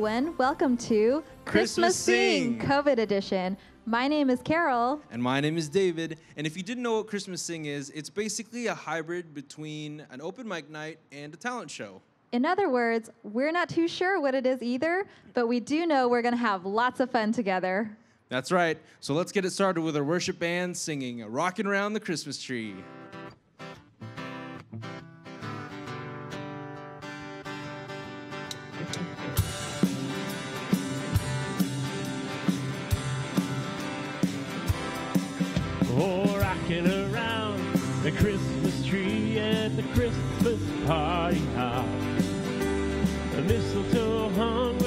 everyone. Welcome to Christmas Sing. COVID edition. My name is Carol. And my name is David. And if you didn't know what Christmas Sing is, it's basically a hybrid between an open mic night and a talent show. In other words, we're not too sure what it is either, but we do know we're going to have lots of fun together. That's right. So let's get it started with our worship band singing Rockin' Around the Christmas Tree. Oh, rocking around the Christmas tree at the Christmas party hop. The mistletoe hung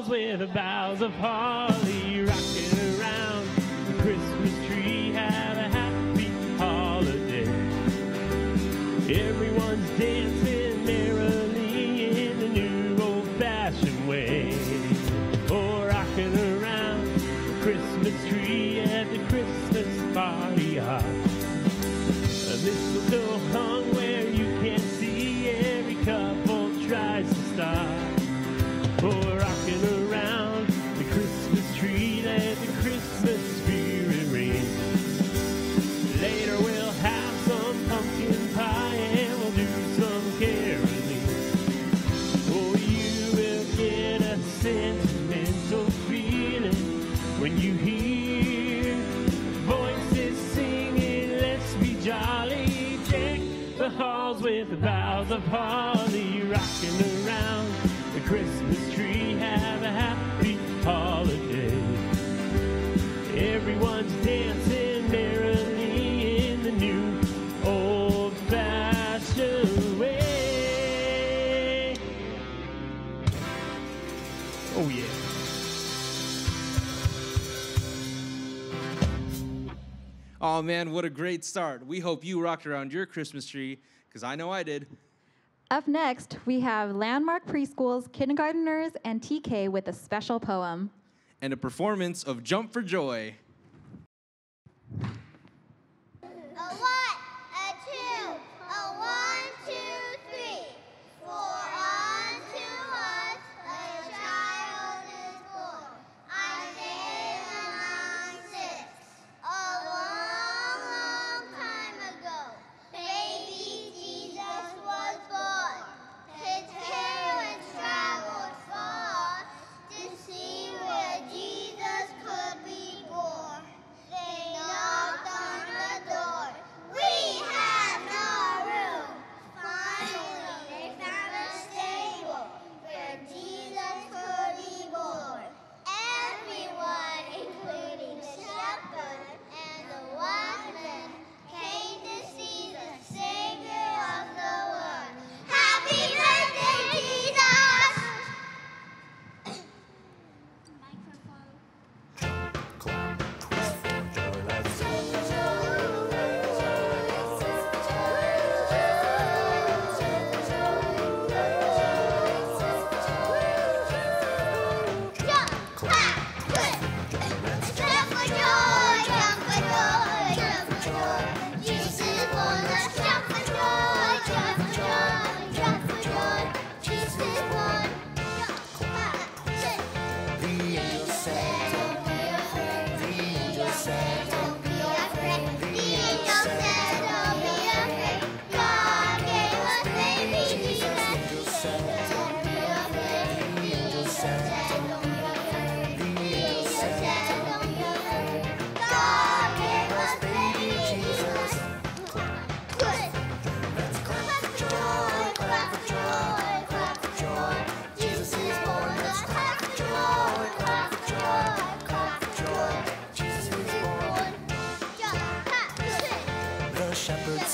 the halls with the boughs of holly, rocking around the Christmas tree. Have a happy holiday. Everyone's dancing the holly, rocking around the Christmas tree. Have a happy holiday. Everyone's dancing merrily in the new old-fashioned way. Oh yeah. Oh man, what a great start. We hope you rocked around your Christmas tree, because I know I did. Up next, we have Landmark Preschool's kindergarteners and TK with a special poem. And a performance of Jump for Joy.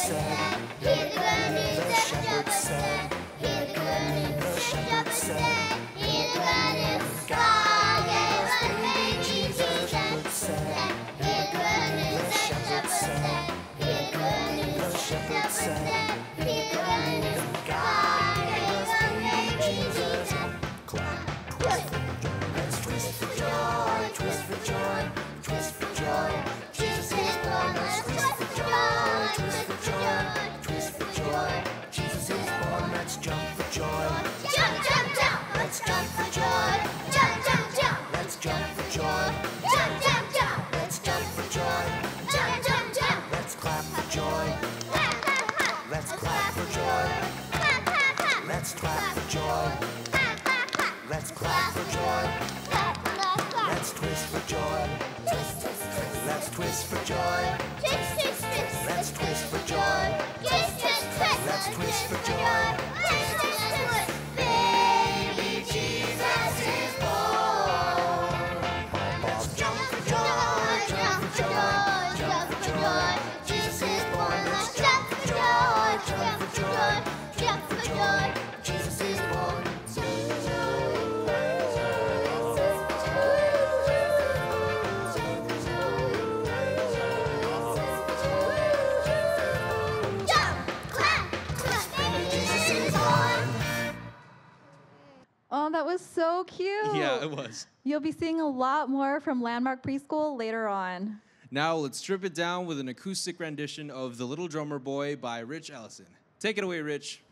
said, Hear the good news, the shepherd said, Hear the good news, the shepherd said. yeah, it was. You'll be seeing a lot more from Landmark Preschool later on. Now let's strip it down with an acoustic rendition of The Little Drummer Boy by Rich Ellison. Take it away, Rich.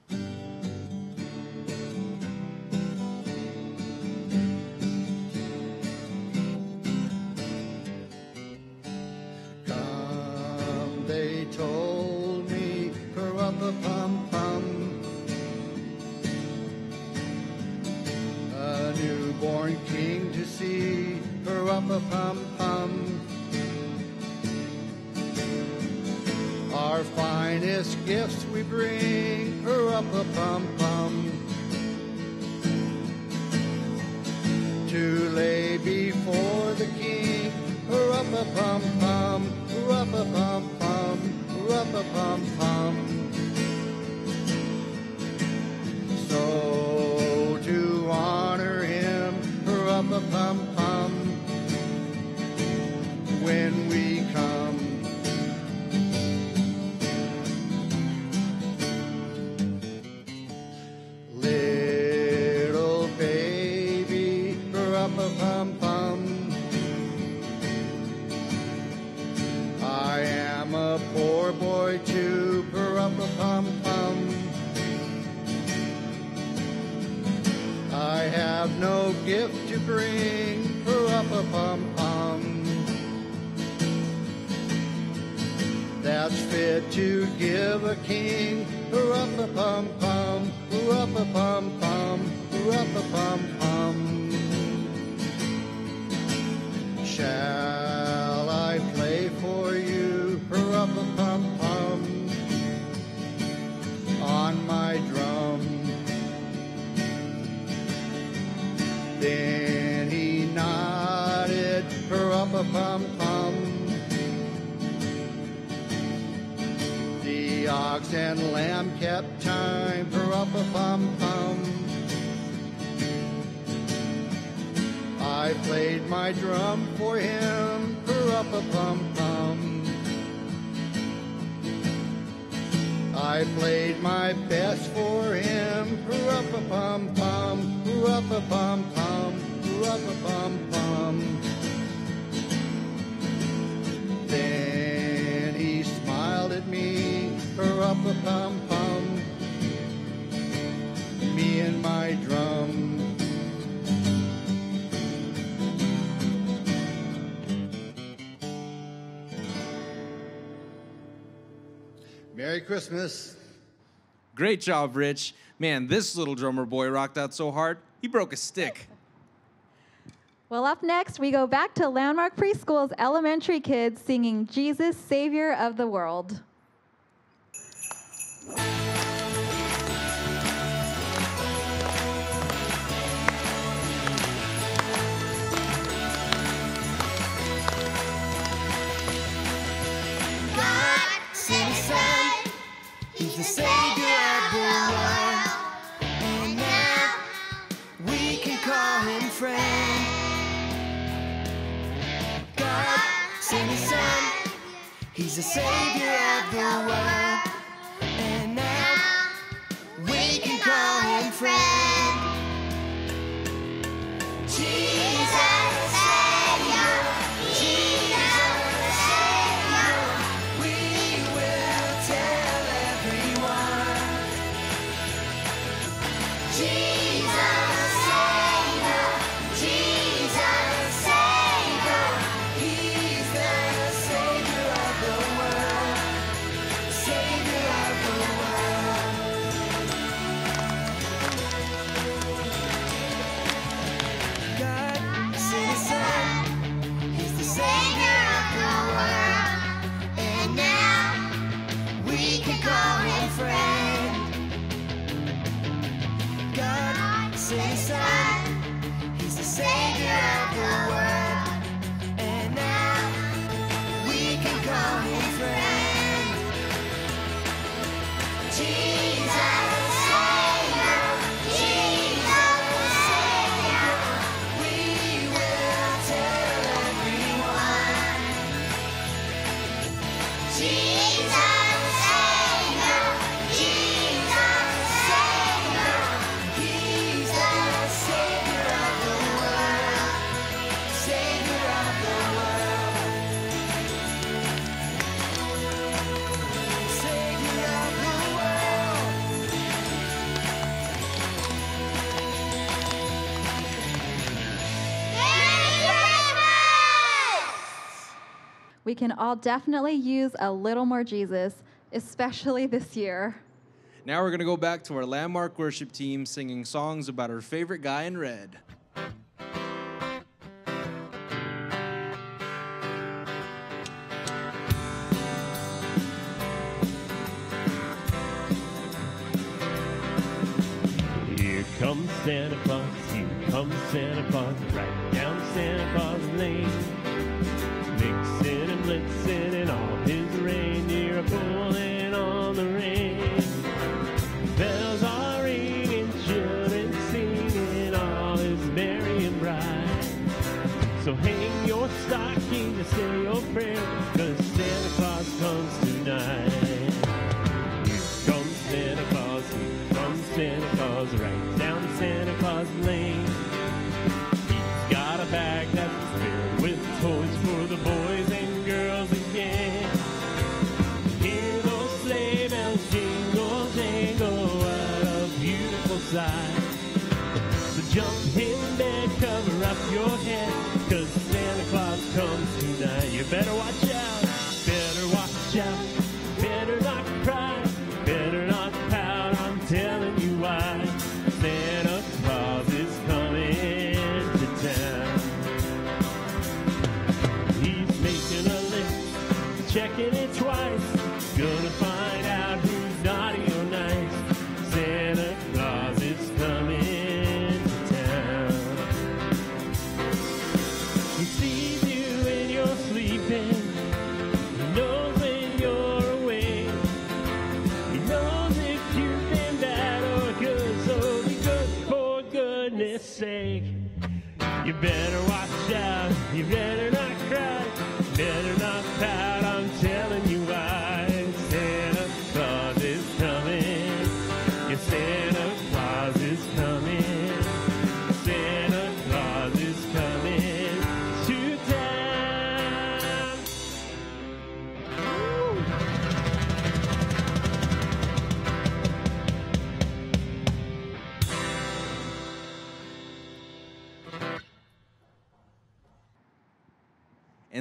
Christmas. Great job, Rich. Man, this little drummer boy rocked out so hard, he broke a stick. Well, up next, we go back to Landmark Preschool's elementary kids singing Jesus, Savior of the World. was the savior of the world. And now we can call him friend. God sent his son, he's the savior of the world. we can all definitely use a little more Jesus, especially this year. Now we're going to go back to our landmark worship team singing songs about our favorite guy in red. Here comes Santa Claus, here comes Santa Claus, right down Santa Claus Lane.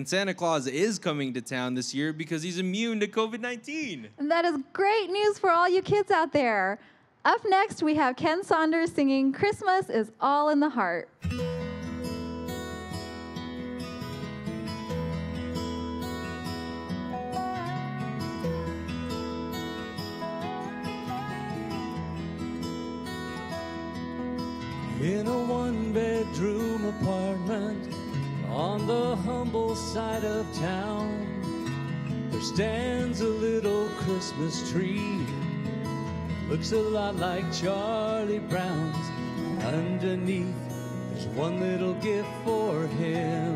And Santa Claus is coming to town this year because he's immune to COVID 19. And that is great news for all you kids out there. Up next, we have Ken Saunders singing Christmas is All in the Heart. In a one bedroom apartment on the humble side of town, there stands a little Christmas tree. Looks a lot like Charlie Brown's. Underneath, there's one little gift for him,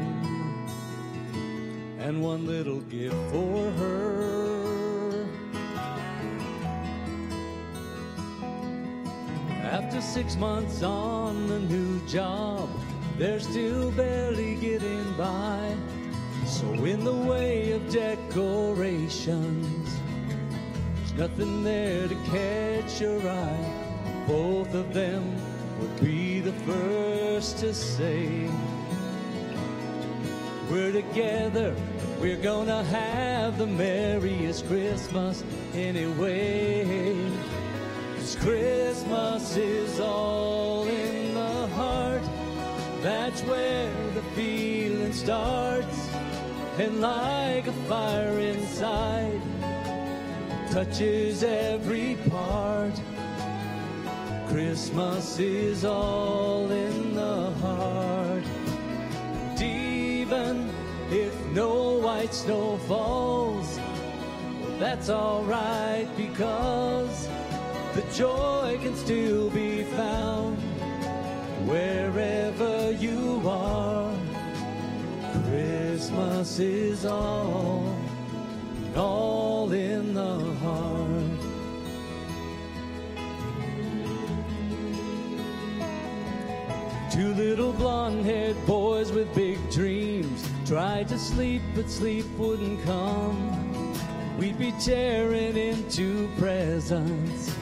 and one little gift for her. After six months on the new job, they're still barely getting by. So, in the way of decorations, there's nothing there to catch your eye. Both of them would be the first to say, We're together, we're gonna have the merriest Christmas anyway. 'Cause Christmas is all in the heart. That's where the feeling starts. And like a fire inside, touches every part. Christmas is all in the heart. And even if no white snow falls, that's alright because the joy can still be found wherever you are. Christmas is all, all in the heart. Two little blonde haired boys with big dreams tried to sleep, but sleep wouldn't come. We'd be tearing into presents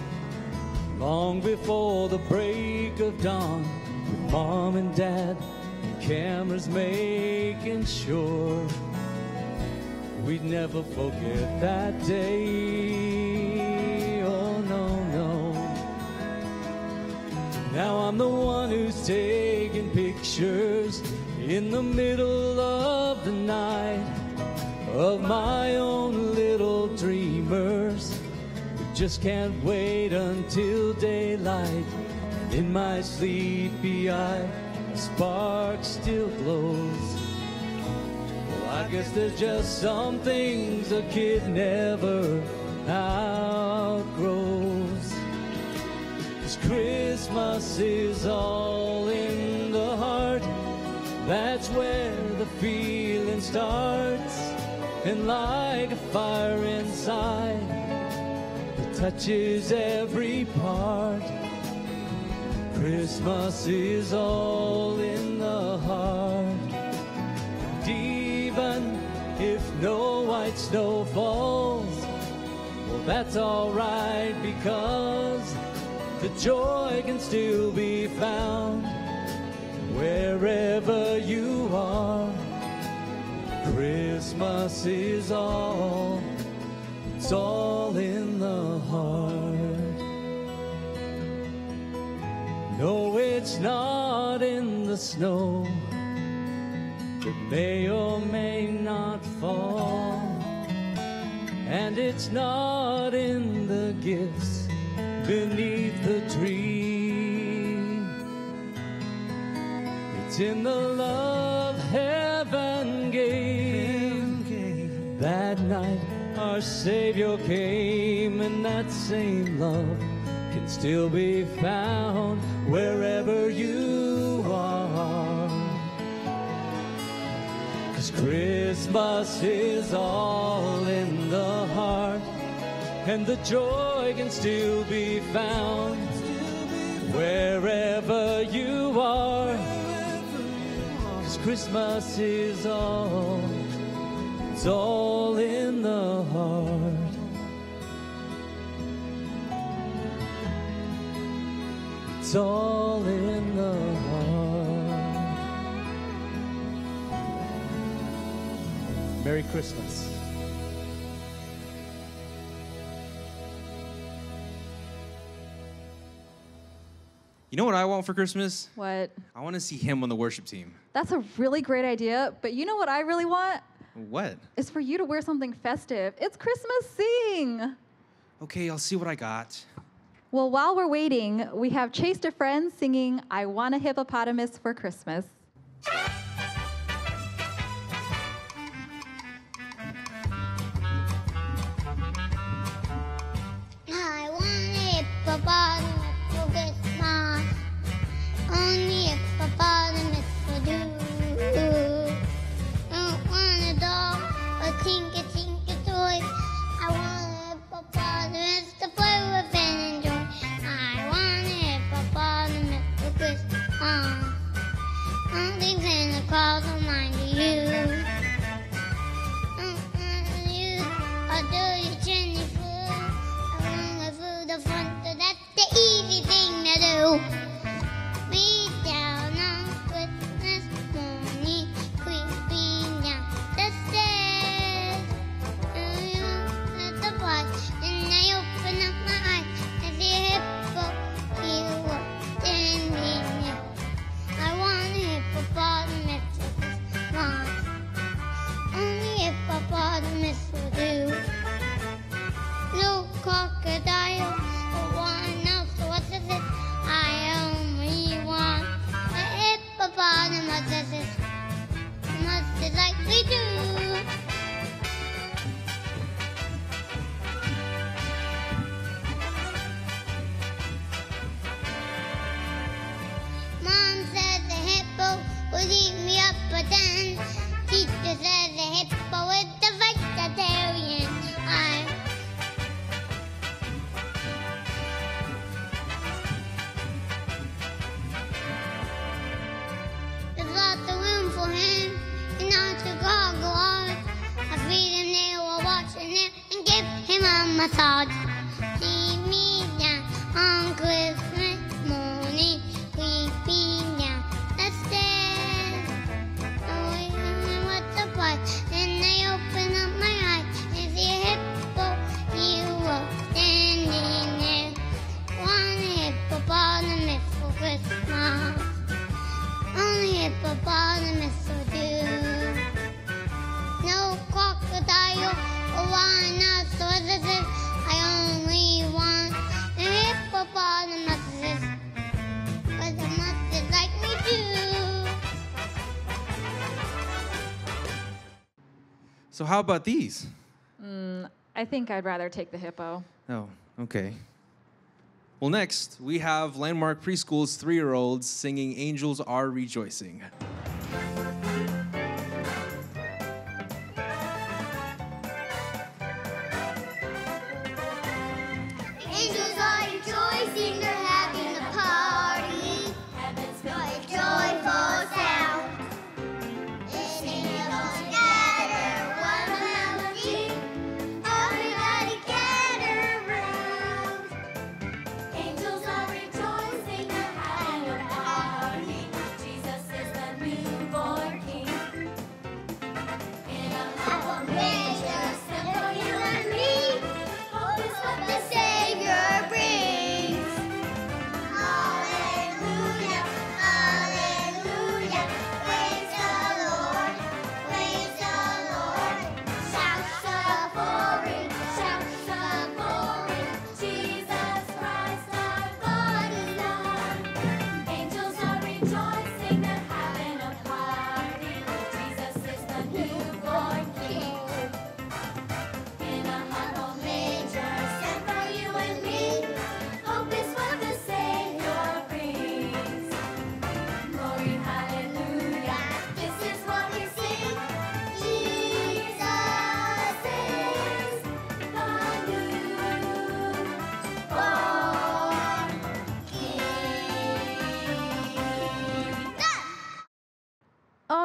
long before the break of dawn mom and dad and cameras making sure we'd never forget that day. Oh, no, no. Now I'm the one who's taking pictures in the middle of the night of my own little dreamers who just can't wait until daylight. In my sleepy eye, a spark still glows. Well, I guess there's just some things a kid never outgrows. Cause Christmas is all in the heart. That's where the feeling starts. And like a fire inside, it touches every part. Christmas is all in the heart. And even if no white snow falls, well, that's alright because the joy can still be found wherever you are. Christmas is all, it's all in the heart. No, it's not in the snow that may or may not fall. And it's not in the gifts beneath the tree. It's in the love heaven gave. That night our Savior came, and that same love can still be found wherever you are. Cause Christmas is all in the heart, and the joy can still be found wherever you are. Cause Christmas is all, it's all in the heart. It's all in the heart. Merry Christmas. You know what I want for Christmas? What? I want to see him on the worship team. That's a really great idea, but you know what I really want? What? It's for you to wear something festive. It's Christmas sing. Okay, I'll see what I got. Well, while we're waiting, we have Chase to Friends singing I Want a Hippopotamus for Christmas. So how about these? Mm, I think I'd rather take the hippo. Oh, okay. Well, next, we have Landmark Preschool's three year olds singing Angels Are Rejoicing.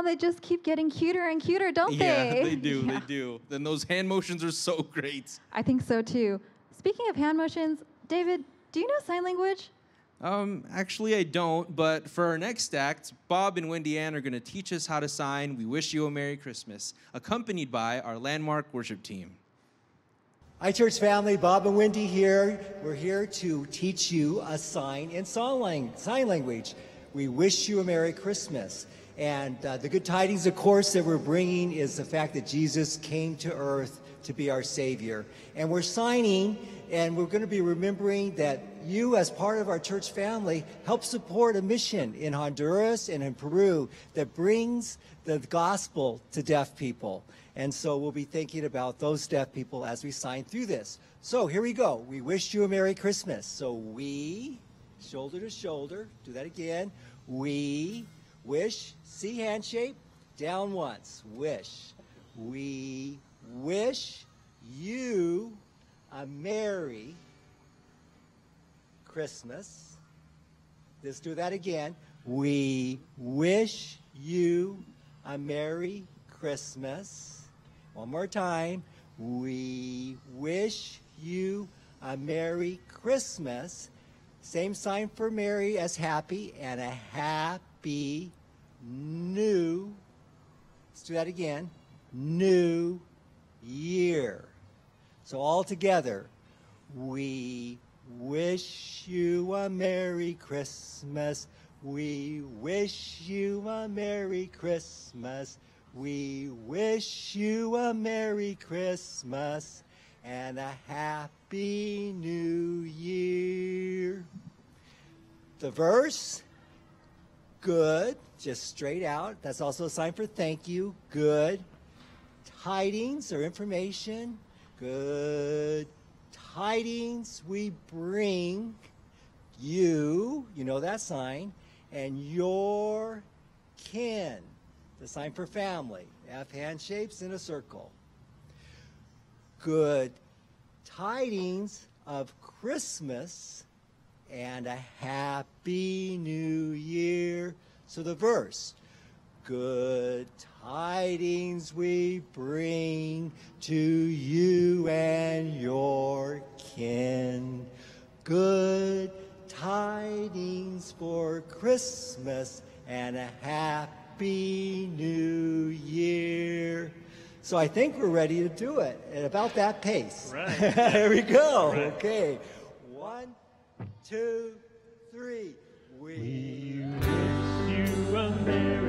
Oh, they just keep getting cuter and cuter, don't they? Yeah, they? they do, Yeah. they do. Then those hand motions are so great. I think so too. Speaking of hand motions, David, do you know sign language? Um, actually, I don't, but for our next act, Bob and Wendy Ann are going to teach us how to sign We Wish You a Merry Christmas, accompanied by our landmark worship team. Hi, church family. Bob and Wendy here. We're here to teach you a sign in sign language. We wish you a Merry Christmas. And uh, the good tidings, of course, that we're bringing is the fact that Jesus came to earth to be our Savior. And we're signing, and we're going to be remembering that you, as part of our church family, help support a mission in Honduras and in Peru that brings the gospel to deaf people. And so we'll be thinking about those deaf people as we sign through this. So here we go. We wish you a Merry Christmas. So we, shoulder to shoulder, do that again. We wish, C handshake, down once. Wish. We wish you a Merry Christmas. Let's do that again. We wish you a Merry Christmas. One more time. We wish you a Merry Christmas. Same sign for Merry as happy and a happy new. Let's do that again. New year. So all together, we wish you a Merry Christmas. We wish you a Merry Christmas. We wish you a Merry Christmas and a Happy New Year. The verse, good, just straight out. That's also a sign for thank you. Good. Tidings or information, good tidings we bring you, you know that sign, and your kin, the sign for family. F hand shapes in a circle. Good tidings of Christmas and a happy new year. So the verse, good tidings we bring to you and your kin. Good tidings for Christmas and a happy new year. So I think we're ready to do it at about that pace. Right. there we go. Right. Okay. Two, three. We you a Merry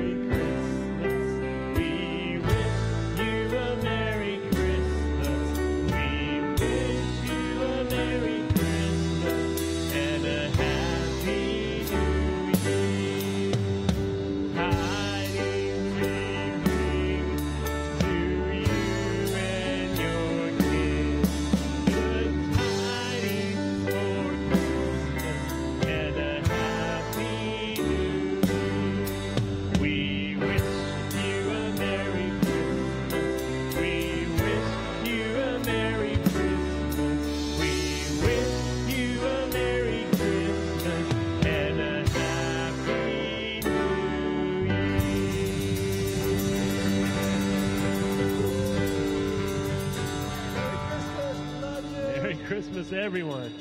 Christmas, everyone.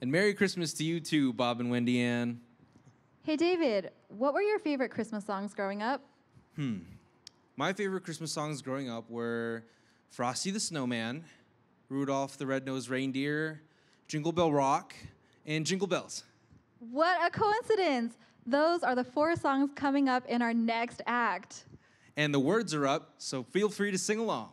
And Merry Christmas to you too, Bob and Wendy Ann. Hey, David, what were your favorite Christmas songs growing up? Hmm. My favorite Christmas songs growing up were Frosty the Snowman, Rudolph the Red-Nosed Reindeer, Jingle Bell Rock, and Jingle Bells. What a coincidence! Those are the four songs coming up in our next act. And the words are up, so feel free to sing along.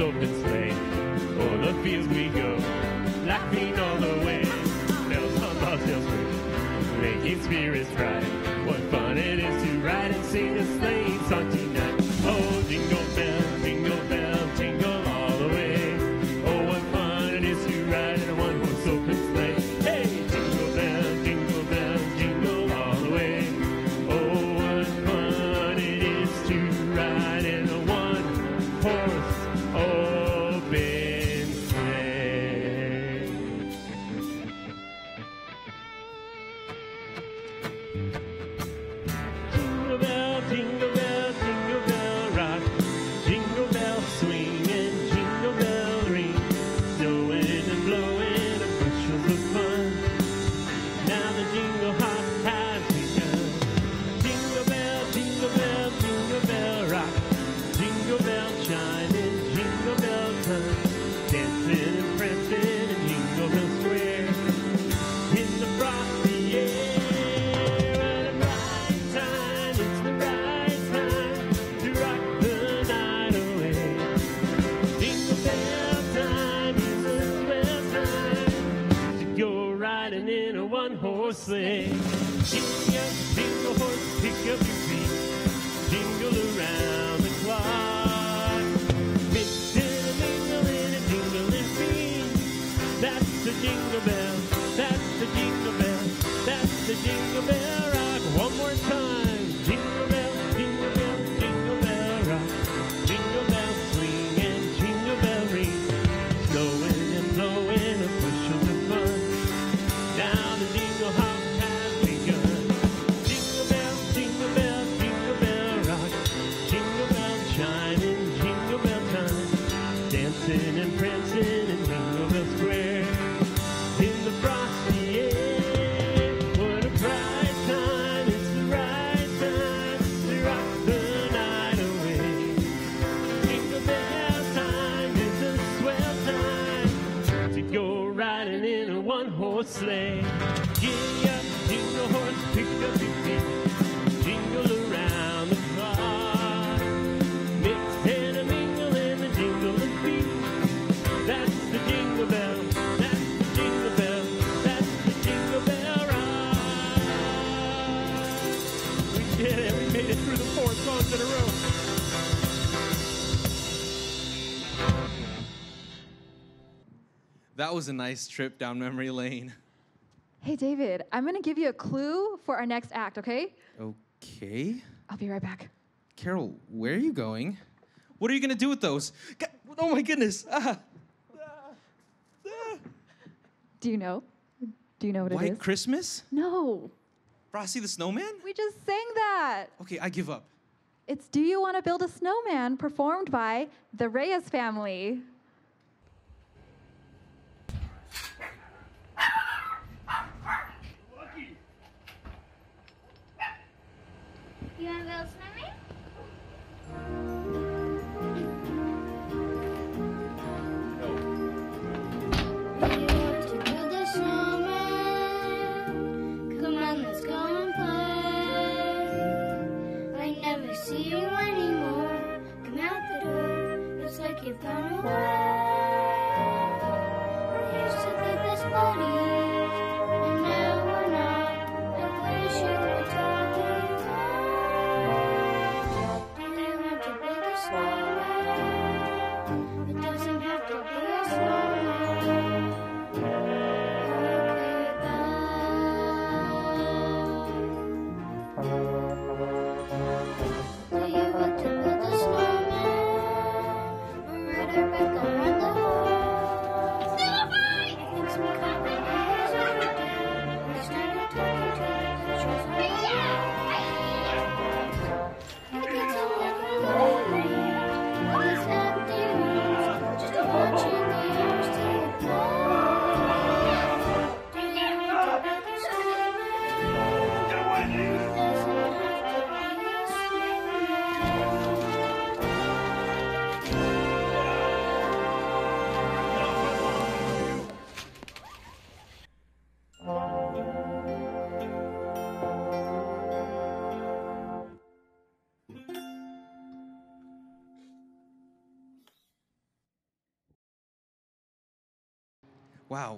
open sleigh. O'er the fields we go, laughing all the way. Bells on bobtails ring, making spirits bright. What fun it is to ride and sing a sleighing song jingle bells. was a nice trip down memory lane. Hey, David, I'm going to give you a clue for our next act, okay? Okay. I'll be right back. Carol, where are you going? What are you going to do with those? God, oh my goodness. Ah. Ah. Ah. Do you know? Do you know what White it is? White Christmas? No. Frosty the Snowman? We just sang that. Okay, I give up. It's Do You Want to Build a Snowman performed by the Reyes family. You want to go swimming?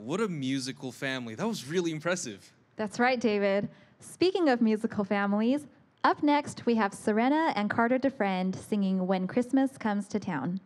what a musical family. That was really impressive. That's right, David. Speaking of musical families, up next we have Serena and Carter DeFriend singing When Christmas Comes to Town.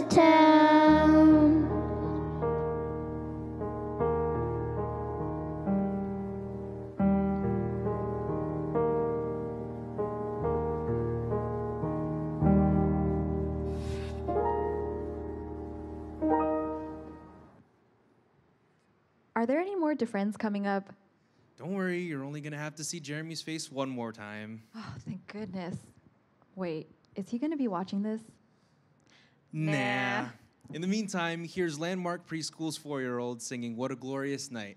To town. Are there any more DeFriends coming up? Don't worry, you're only gonna have to see Jeremy's face one more time. Oh, thank goodness. Wait, is he going to be watching this? Nah. In the meantime, here's Landmark Preschool's four year old singing What a Glorious Night.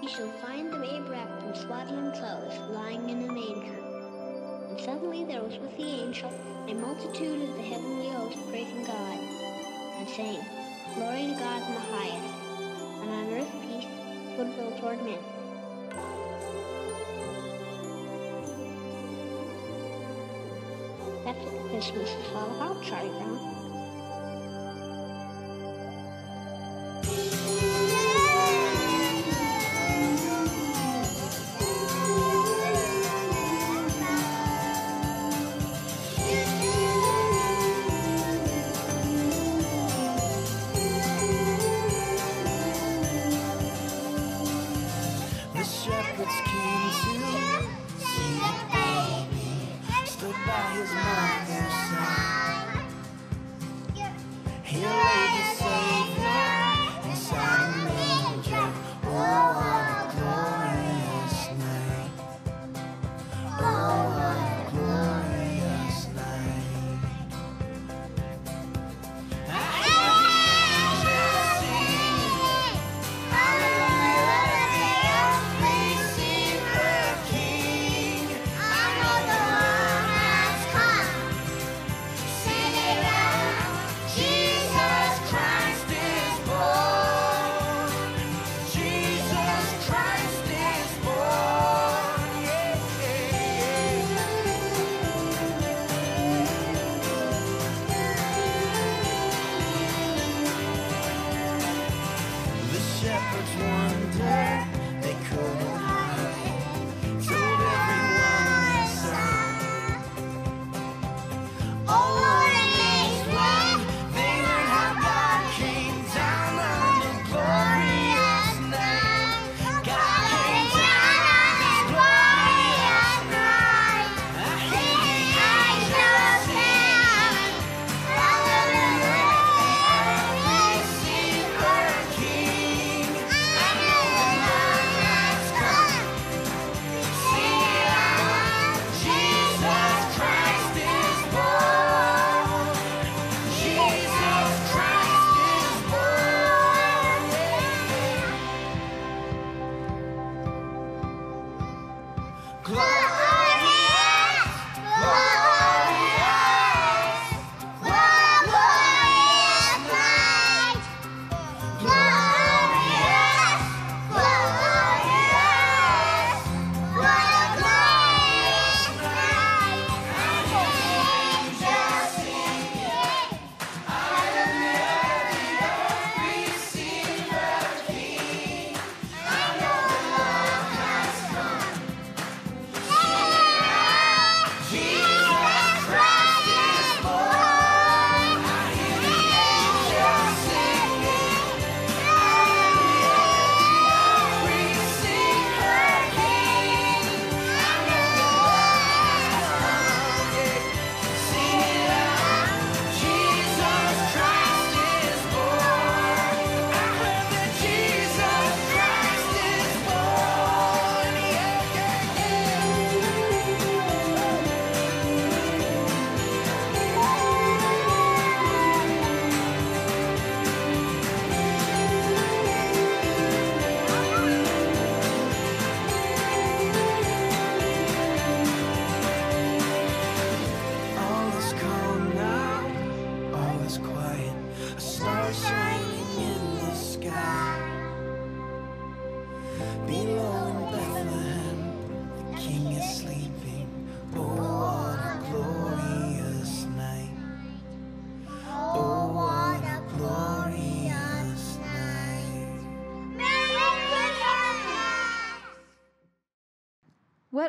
You shall find the babe wrapped in swaddling clothes, lying in a manger. And suddenly there was with the angel a multitude of the heavenly host praising God, and saying, Glory to God in the highest, and on earth peace, goodwill toward men. That's what Christmas is all about, Charlie Brown.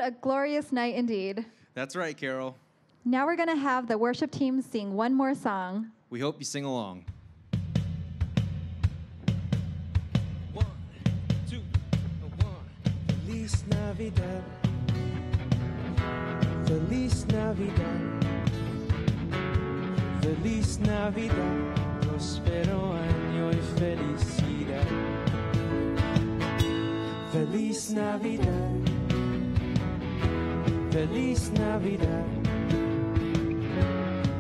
A glorious night indeed. That's right, Carol. Now we're going to have the worship team sing one more song. We hope you sing along. One, two, one. Feliz Navidad. Feliz Navidad. Feliz Navidad. Prospero año y felicidad. Feliz Navidad. Feliz Navidad.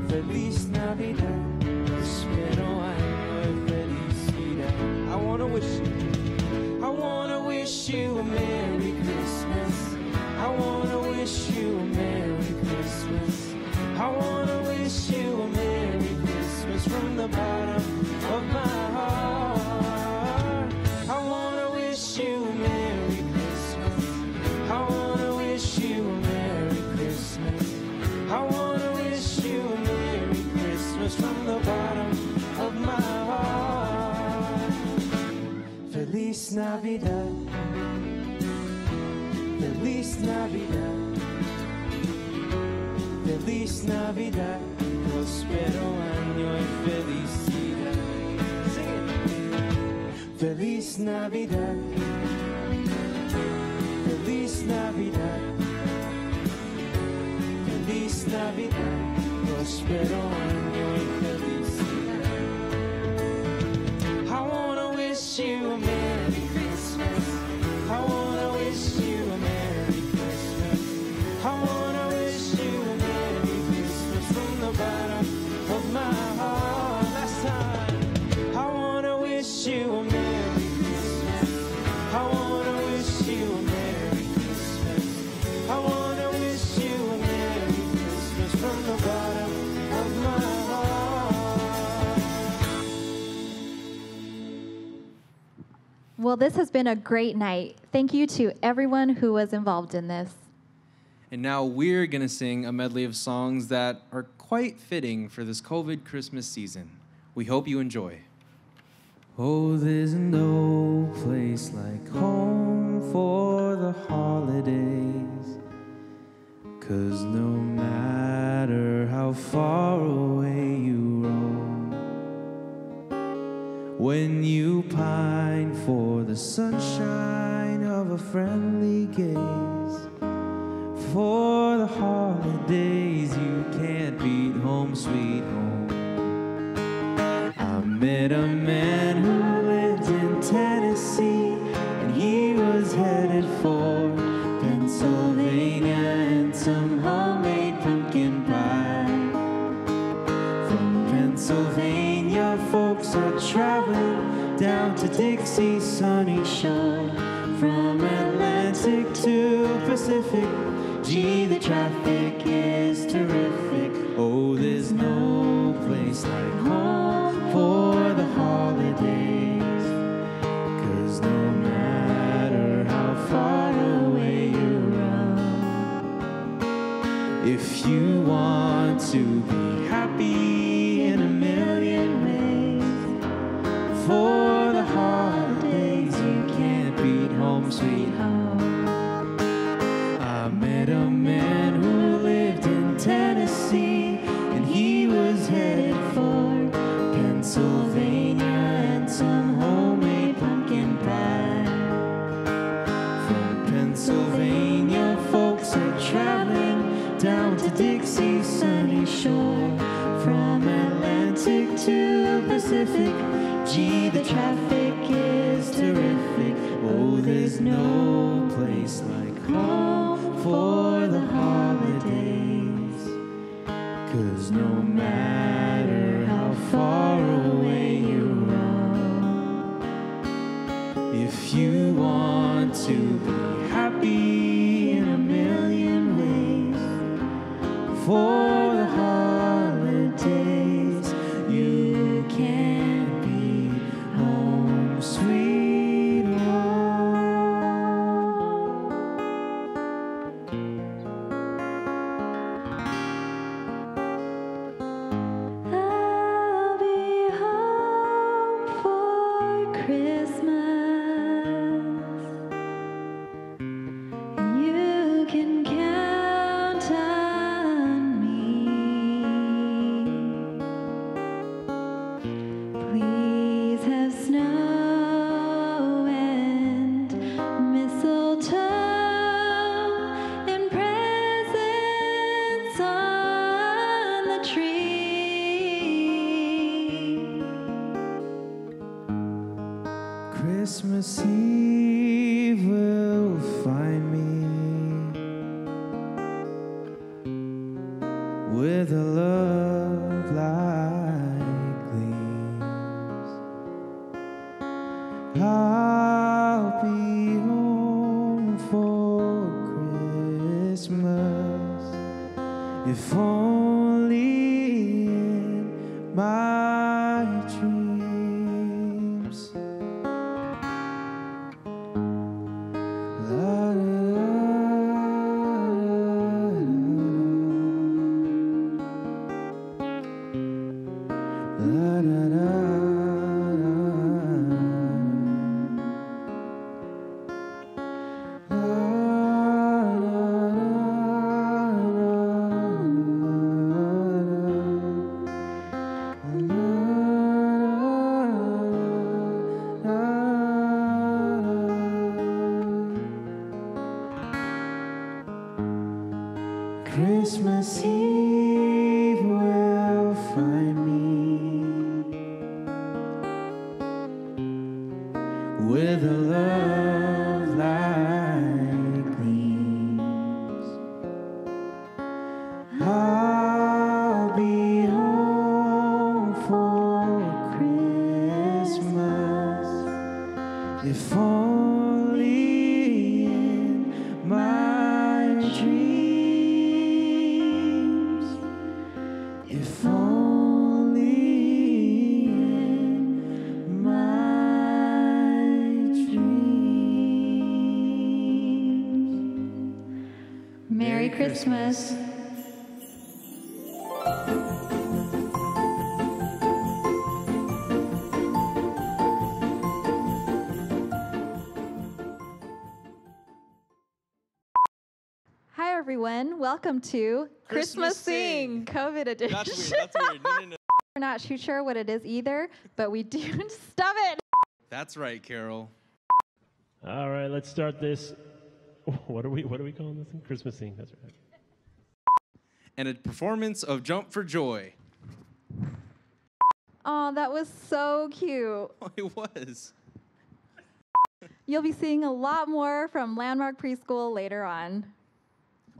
Feliz Navidad. Prospero año y felicidad. I wanna wish you. I wanna wish you a Merry Christmas. I wanna wish you a Merry Christmas. I wanna wish you a Merry Christmas from the bottom Feliz Navidad. Feliz Navidad. Feliz Navidad. Prospero año y felicidad. Feliz Navidad. Feliz Navidad. Feliz Navidad. Prospero año y felicidad. I wanna wish you Well, this has been a great night. Thank you to everyone who was involved in this. And now we're going to sing a medley of songs that are quite fitting for this COVID Christmas season. We hope you enjoy. Oh, there's no place like home for the holidays. Cause no matter how far away you roam, when you pine for the sunshine of a friendly gaze, for the holidays you can't beat home, sweet home. I met a man who lived in Tennessee, and he was headed for sunny shore. From Atlantic to Pacific, gee, the traffic Christmas Eve Welcome to Christmas, Christmas Sing, Sing. COVID edition. That's weird. That's weird. No, no, no. We're not too sure what it is either, but we do. Stop it. That's right, Carol. All right, let's start this. What are we? What are we calling this thing? Christmas Sing. That's right. And a performance of Jump for Joy. Oh, that was so cute. Oh, it was. You'll be seeing a lot more from Landmark Preschool later on.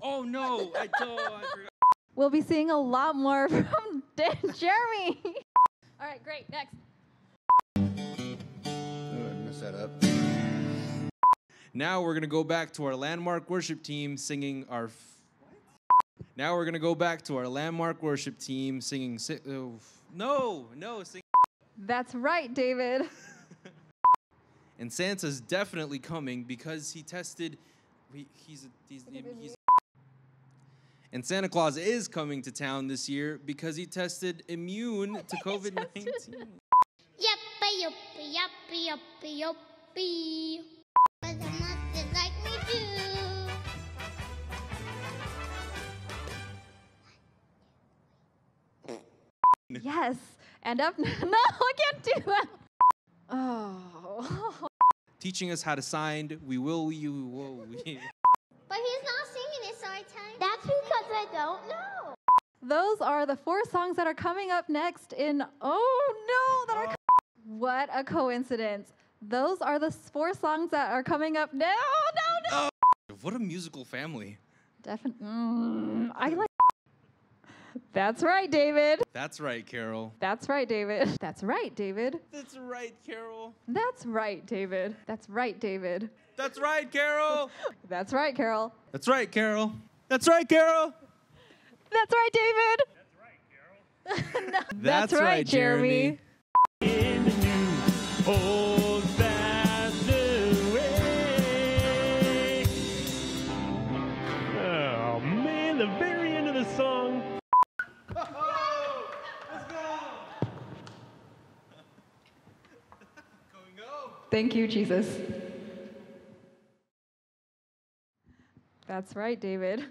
Oh no! I don't. I forgot. We'll be seeing a lot more from Dan- Jeremy. All right, great. Next. Oh, I messed that up. Now we're gonna go back to our landmark worship team singing our. F- now we're gonna go back to our landmark worship team singing. Si- oh, f- no, no, sing. That's right, David. And Santa's definitely coming because he tested. He, he's, a, he's, he's. And Santa Claus is coming to town this year because he tested immune to COVID 19. Yuppie, yuppie, yuppie, yuppie, yuppie. But the monster like me do. yes. And up. No, I can't do that. Oh. Teaching us how to sign, we will, you will, we. But he's not singing it, so I tell him. That's because I don't know. Those are the four songs that are coming up next in. Oh no, that are. What a coincidence. Those are the four songs that are coming up now. No, no. What a musical family. Definitely. Mm, I like. That's right, David. That's right, Carol. That's right, David. That's right, David. That's right, Carol. That's right, David. That's right, David. That's right, Carol. That's right, Carol. That's right, Carol. That's right, Carol. That's right, David. That's right, Jeremy. In the new old-fashioned way. Oh man, the very end of the song. Thank you, Jesus. That's right, David.